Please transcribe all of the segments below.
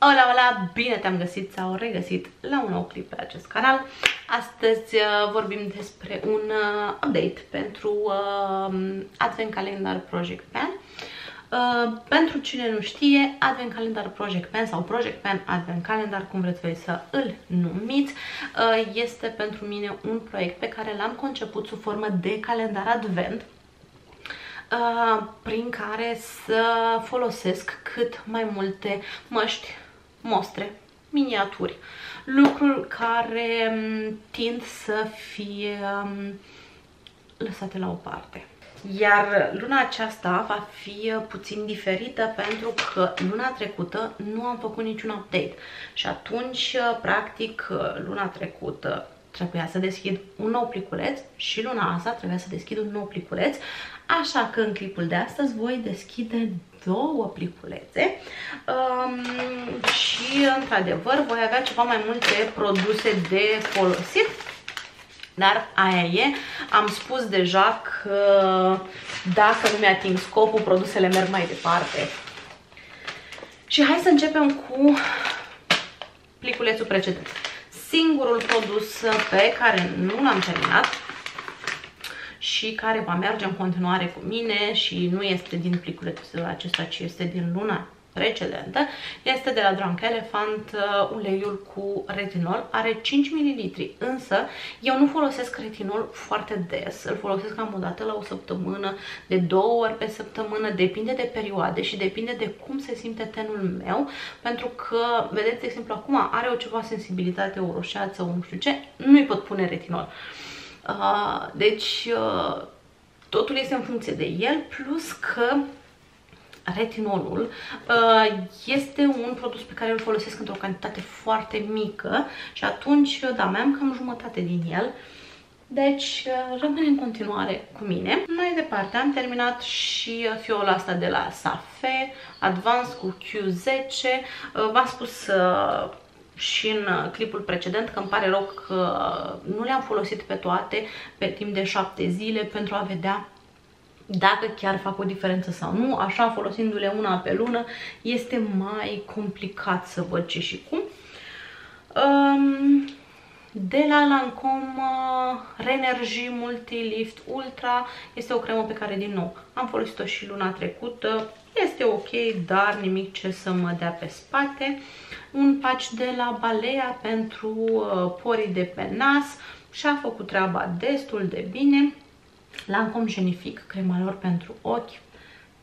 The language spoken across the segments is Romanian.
Hola, hola! Bine te-am găsit sau regăsit la un nou clip pe acest canal. Astăzi uh, vorbim despre un uh, update pentru uh, Advent Calendar Project Pan. Uh, pentru cine nu știe, Advent Calendar Project Pen sau Project Pen Advent Calendar, cum vreți voi să îl numiți, uh, este pentru mine un proiect pe care l-am conceput sub formă de calendar Advent Uh, prin care să folosesc cât mai multe măști, mostre, miniaturi, lucruri care um, tind să fie um, lăsate la o parte. Iar luna aceasta va fi puțin diferită pentru că luna trecută nu am făcut niciun update. Și atunci, practic, luna trecută trebuia să deschid un nou pliculeț și luna asta trebuia să deschid un nou pliculeț, așa că în clipul de astăzi voi deschide două pliculețe um, și într-adevăr voi avea ceva mai multe produse de folosit dar aia e, am spus deja că dacă nu mi-ating scopul, produsele merg mai departe. Și hai să începem cu pliculețul precedent. Singurul produs pe care nu l-am terminat și care va merge în continuare cu mine și nu este din pliculețul acesta, ci este din luna precedentă. Este de la Drunk Elephant uh, uleiul cu retinol, are 5 ml, însă eu nu folosesc retinol foarte des, îl folosesc cam o dată la o săptămână, de două ori pe săptămână, depinde de perioade și depinde de cum se simte tenul meu, pentru că, vedeți, de exemplu, acum are o ceva sensibilitate, o roșeață, o nu știu ce, nu-i pot pune retinol. Uh, deci, uh, totul este în funcție de el, plus că retinolul uh, este un produs pe care îl folosesc într-o cantitate foarte mică și atunci, da, mai am cam jumătate din el. Deci uh, rămâne în continuare cu mine. Mai departe am terminat și uh, fiola asta de la Safe, Advance cu Q10. V-am spus și în clipul precedent că îmi pare rău că nu le-am folosit pe toate pe timp de 7 zile pentru a vedea dacă chiar fac o diferență sau nu. Așa, folosindu-le una pe lună, este mai complicat să văd ce și cum. Um, de la Lancome uh, Renergy Multilift Ultra este o cremă pe care din nou am folosit-o și luna trecută. Este ok, dar nimic ce să mă dea pe spate. Un patch de la Balea pentru uh, porii de pe nas și a făcut treaba destul de bine. Lancome Genific, crema lor pentru ochi.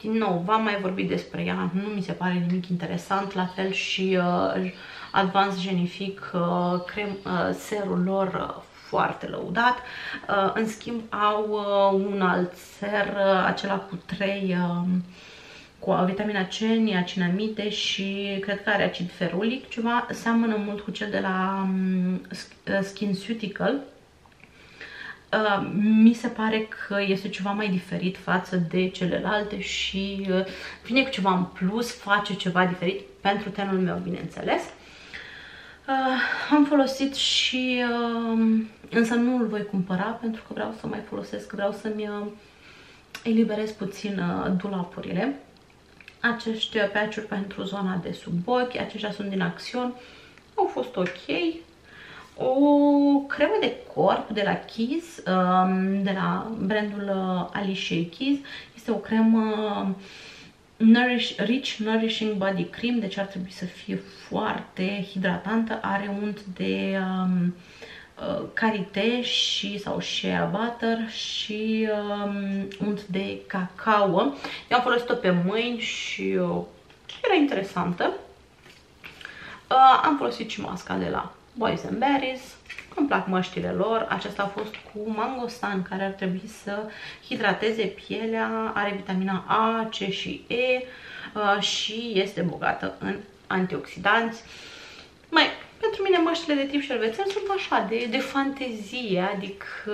Din nou, v-am mai vorbit despre ea, nu mi se pare nimic interesant, la fel și uh, Advanced Genific, uh, crem, uh, serul lor uh, foarte lăudat. Uh, în schimb, au uh, un alt ser, uh, acela cu 3 uh, cu vitamina C, niacinamide și cred că are acid ferulic, ceva seamănă mult cu cel de la um, SkinCeutical, Uh, mi se pare că este ceva mai diferit față de celelalte și uh, vine cu ceva în plus, face ceva diferit pentru tenul meu, bineînțeles. Uh, am folosit și, uh, însă nu îl voi cumpăra pentru că vreau să mai folosesc, vreau să-mi uh, eliberez puțin uh, dulapurile. Acești patch pentru zona de sub ochi, aceștia sunt din acțiuni, au fost ok, o cremă de corp de la Kiss, um, de la brandul uh, Alicia Keys. Este o cremă Nourish, Rich Nourishing Body Cream, deci ar trebui să fie foarte hidratantă. Are unt de um, uh, karité și, sau shea butter și um, unt de cacao. Eu am folosit-o pe mâini și uh, era interesantă. Uh, am folosit și masca de la Boys and Berries. Îmi plac măștile lor. Aceasta a fost cu mangostan, care ar trebui să hidrateze pielea. Are vitamina A, C și E uh, și este bogată în antioxidanți. Mai pentru mine măștile de tip șervețel sunt așa, de, de fantezie, adică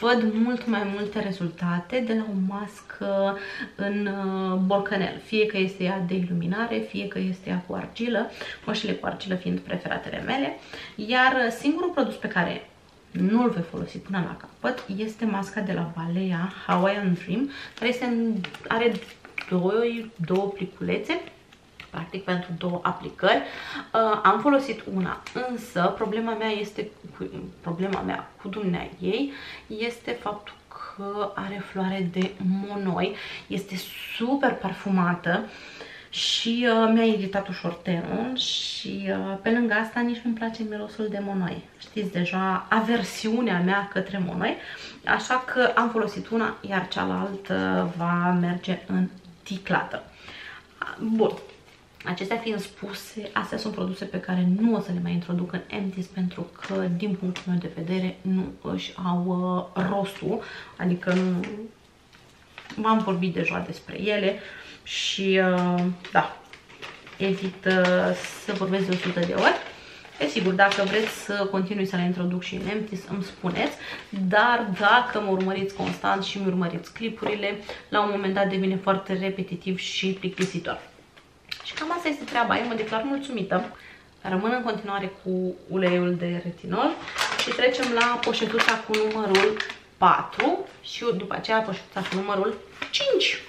văd mult mai multe rezultate de la o mască în uh, borcanel, fie că este ea de iluminare, fie că este ea cu argilă, măștile cu argilă fiind preferatele mele, iar singurul produs pe care nu-l voi folosi până la capăt este masca de la Balea Hawaiian Dream, care este, are două, două pliculețe practic pentru două aplicări. Uh, am folosit una, însă problema mea este cu, problema mea cu dumnea ei este faptul că are floare de monoi, este super parfumată și uh, mi-a iritat ușor tenul și uh, pe lângă asta nici nu-mi place mirosul de monoi. Știți deja aversiunea mea către monoi, așa că am folosit una, iar cealaltă va merge în ticlată. Bun, Acestea fiind spuse, astea sunt produse pe care nu o să le mai introduc în Empties pentru că, din punctul meu de vedere, nu își au uh, rostul, adică nu... M-am vorbit deja despre ele și, uh, da, evit uh, să vorbesc de 100 de ori. E sigur, dacă vreți să continui să le introduc și în Empties, îmi spuneți, dar dacă mă urmăriți constant și mi urmăriți clipurile, la un moment dat devine foarte repetitiv și plictisitor. Și cam asta este treaba, eu mă declar mulțumită. Rămân în continuare cu uleiul de retinol și trecem la poșetuța cu numărul 4 și după aceea poșetuța cu numărul 5.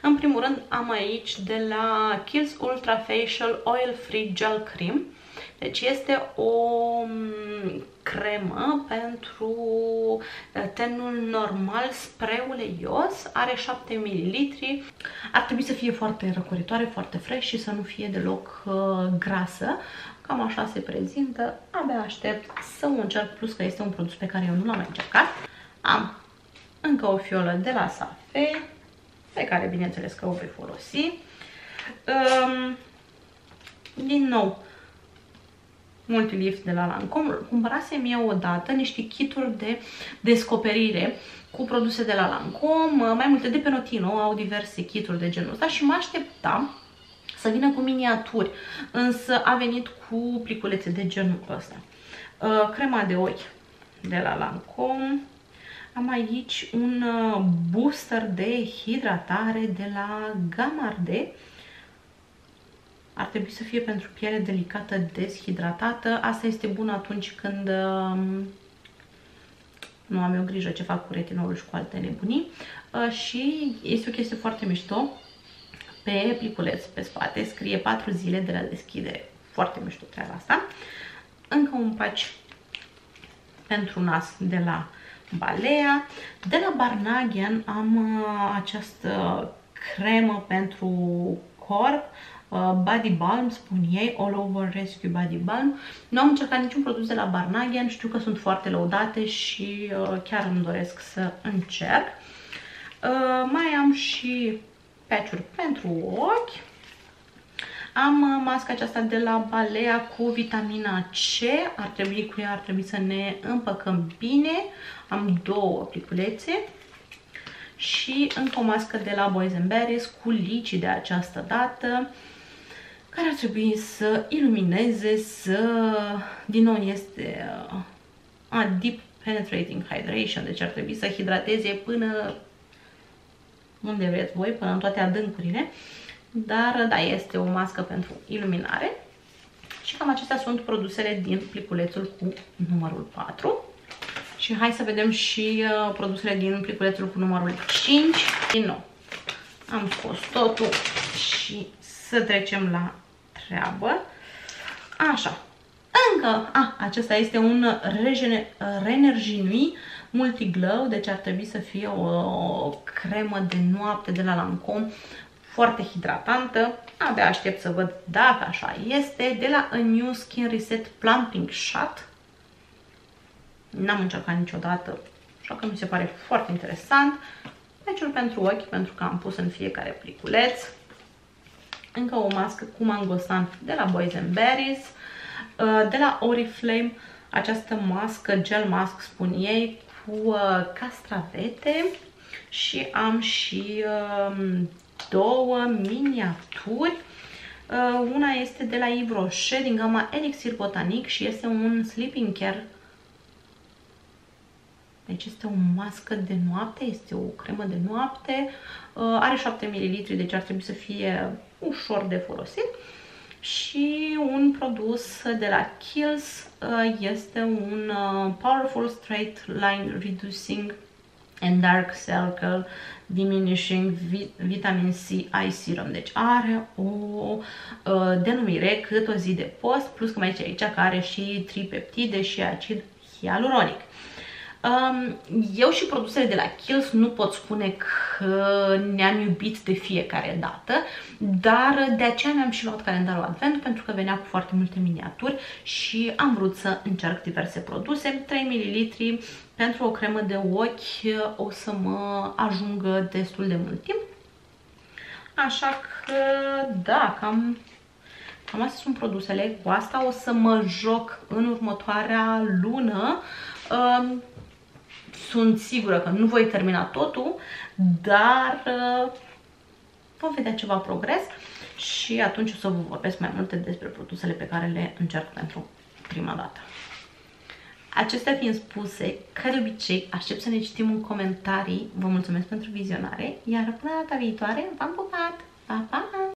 În primul rând am aici de la Kiehl's Ultra Facial Oil Free Gel Cream. Deci este o mm, cremă pentru uh, tenul normal, spray uleios, are 7 ml. Ar trebui să fie foarte răcoritoare, foarte fresh și să nu fie deloc uh, grasă. Cam așa se prezintă. Abia aștept să o încerc, plus că este un produs pe care eu nu l-am mai încercat. Am încă o fiolă de la Safe, pe care bineînțeles că o voi folosi. Um, din nou, Multilift de la Lancome. Cumpărasem eu odată niște kituri de descoperire cu produse de la Lancome, mai multe de pe Notino, au diverse kituri de genul ăsta și mă așteptam să vină cu miniaturi, însă a venit cu pliculețe de genul ăsta. Uh, crema de ochi de la Lancome. Am aici un uh, booster de hidratare de la Gamarde ar trebui să fie pentru piele delicată, deshidratată. Asta este bun atunci când um, nu am eu grijă ce fac cu retinolul și cu alte nebunii. Uh, și este o chestie foarte mișto. Pe pliculeț, pe spate, scrie 4 zile de la deschidere. Foarte mișto treaba asta. Încă un paci pentru nas de la Balea. De la Barnaghen am uh, această cremă pentru corp Uh, body Balm, spun ei, All Over Rescue Body Balm. Nu am încercat niciun produs de la Barnaghen, știu că sunt foarte lăudate și uh, chiar îmi doresc să încerc. Uh, mai am și patch pentru ochi. Am uh, masca aceasta de la Balea cu vitamina C, ar trebui cu ea, ar trebui să ne împăcăm bine. Am două pliculețe și încă o mască de la Boys Berries cu lici de această dată care ar trebui să ilumineze, să, din nou este uh, a Deep Penetrating Hydration, deci ar trebui să hidrateze până unde vreți voi, până în toate adâncurile, dar da, este o mască pentru iluminare și cam acestea sunt produsele din pliculețul cu numărul 4. Și hai să vedem și uh, produsele din pliculețul cu numărul 5. Din nou, am scos totul și să trecem la treabă. Așa. Încă, a, acesta este un Renerginui Multiglow, deci ar trebui să fie o, o cremă de noapte de la Lancome, foarte hidratantă. Abia aștept să văd dacă așa este. De la A New Skin Reset Plumping Shot. N-am încercat niciodată, așa că mi se pare foarte interesant. Meciul pentru ochi, pentru că am pus în fiecare pliculeț încă o mască cu mangostan de la Boys Berries, uh, de la Oriflame, această mască, gel mask spun ei, cu uh, castravete și am și um, două miniaturi. Uh, una este de la Yves Rocher din gama Elixir Botanic și este un sleeping care deci este o mască de noapte, este o cremă de noapte, are 7 ml, deci ar trebui să fie ușor de folosit și un produs de la Kiehl's uh, este un uh, Powerful Straight Line Reducing and Dark Circle Diminishing Vitamin C Eye Serum. Deci are o uh, denumire cât o zi de post, plus că mai aici, aici că are și tripeptide și acid hialuronic. Um, eu și produsele de la Kiehl's nu pot spune că ne-am iubit de fiecare dată, dar de aceea mi-am și luat calendarul Advent pentru că venea cu foarte multe miniaturi și am vrut să încerc diverse produse. 3 ml pentru o cremă de ochi o să mă ajungă destul de mult timp. Așa că, da, cam, cam astea sunt produsele. Cu asta o să mă joc în următoarea lună. Um, sunt sigură că nu voi termina totul, dar uh, vom vedea ceva progres și atunci o să vă vorbesc mai multe despre produsele pe care le încerc pentru prima dată. Acestea fiind spuse, ca de obicei, aștept să ne citim în comentarii. Vă mulțumesc pentru vizionare, iar până data viitoare, v-am pupat! Pa, pa!